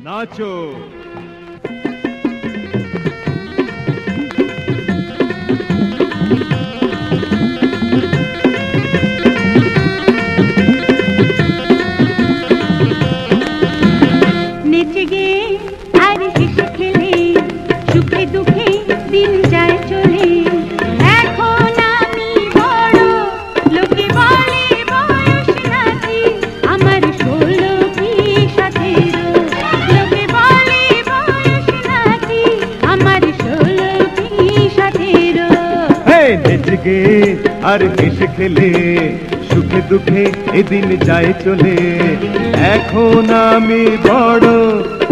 নাচো গে আর হেসে খেলে, সুখে দুঃখে এদিন যায় চলে। এখন আমি বড়,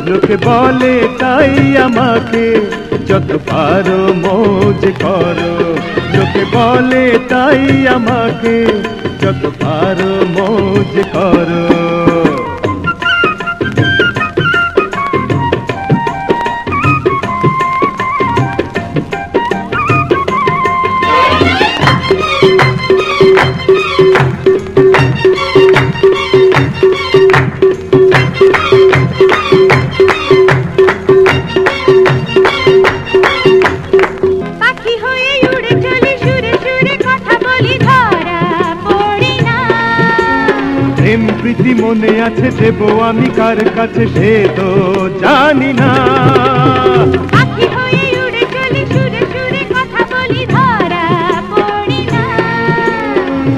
লোকে বলে তাই আমাকে, যত পারো মৌজ করো। লোকে বলে তাই আমাকে, যত পারো মৌজ করো। প্রেম প্রীতি মনে আছে দেব আমি কার কাছে সে তো জানি না। হয়ে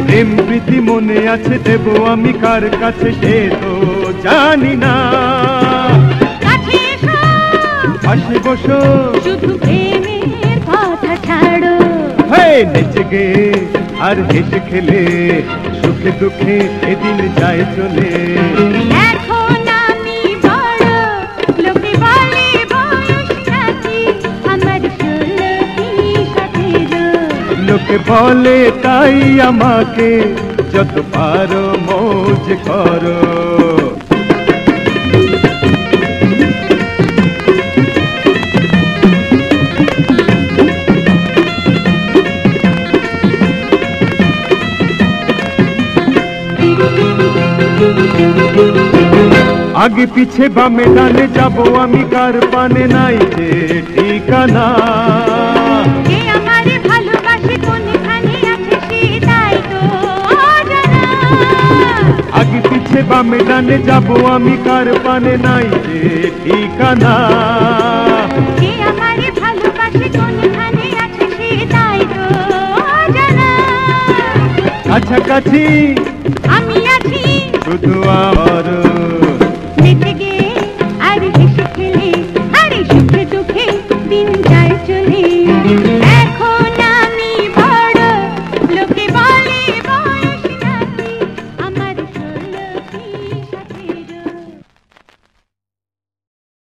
প্রেম প্রীতি মনে আছে দেব আমি কার কাছে সে তো জানি না। পাশে বসো। শুধু প্রেমের কথা ছাড়ো। হে নেচে গে। আর হেসে খেলে সুখে দুঃখে এদিন যায় চলে। লোকে বলে তাই আমাকে যত পারো মৌজ করো। আগে পিছে বামে ডানে যাব আমি কার পানে নাই যে ঠিকানা? আগে পিছে বামে ডানে যাব আমি কার পানে নাই যে ঠিকানা? কাছাকাছি। আমি আছি